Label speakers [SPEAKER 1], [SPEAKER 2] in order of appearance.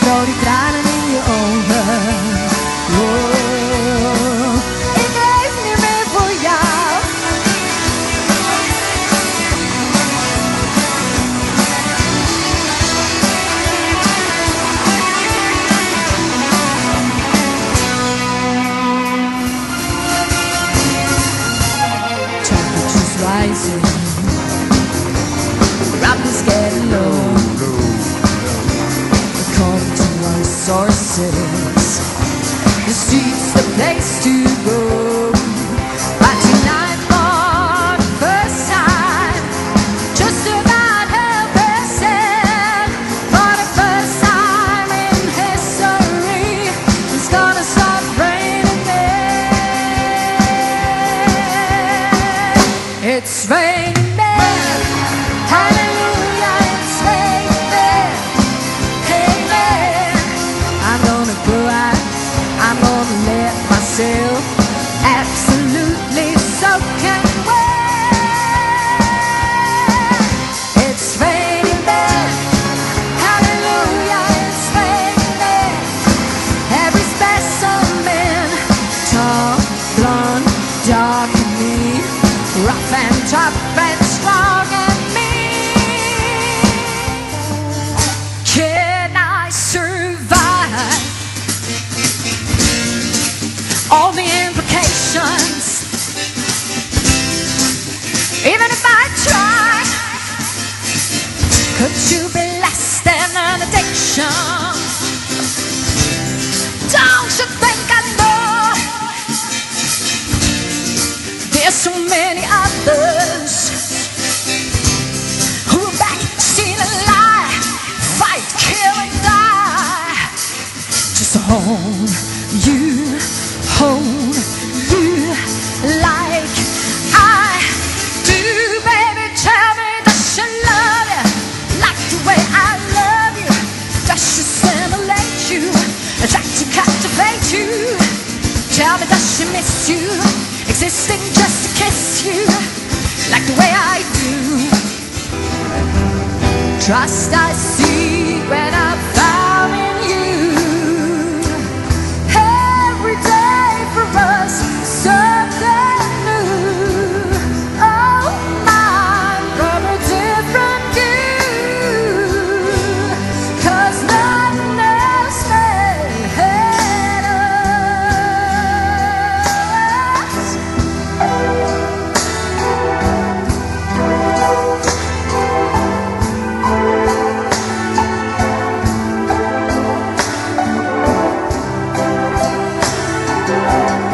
[SPEAKER 1] story drowning in your own world next to go. trust us. now.